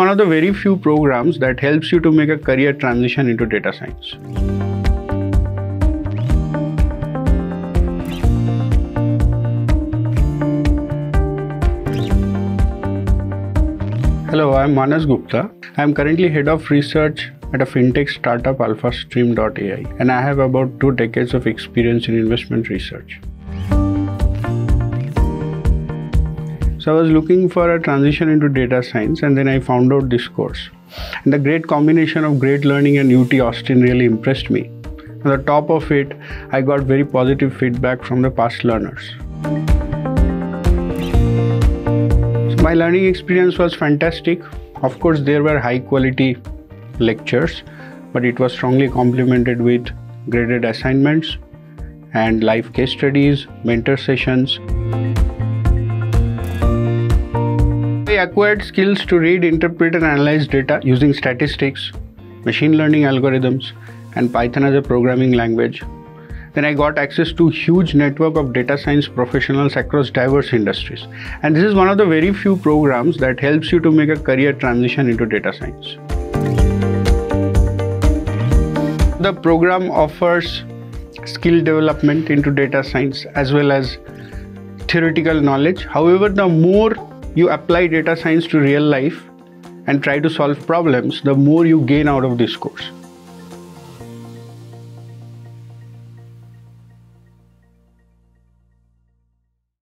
one of the very few programs that helps you to make a career transition into data science. Hello, I'm Manas Gupta. I'm currently head of research at a fintech startup alphastream.ai and I have about two decades of experience in investment research. So I was looking for a transition into data science and then I found out this course. And the great combination of great learning and UT Austin really impressed me. On the top of it, I got very positive feedback from the past learners. So my learning experience was fantastic. Of course, there were high quality lectures, but it was strongly complemented with graded assignments and live case studies, mentor sessions. Acquired skills to read, interpret, and analyze data using statistics, machine learning algorithms, and Python as a programming language. Then I got access to huge network of data science professionals across diverse industries. And this is one of the very few programs that helps you to make a career transition into data science. The program offers skill development into data science as well as theoretical knowledge. However, the more you apply data science to real life and try to solve problems, the more you gain out of this course.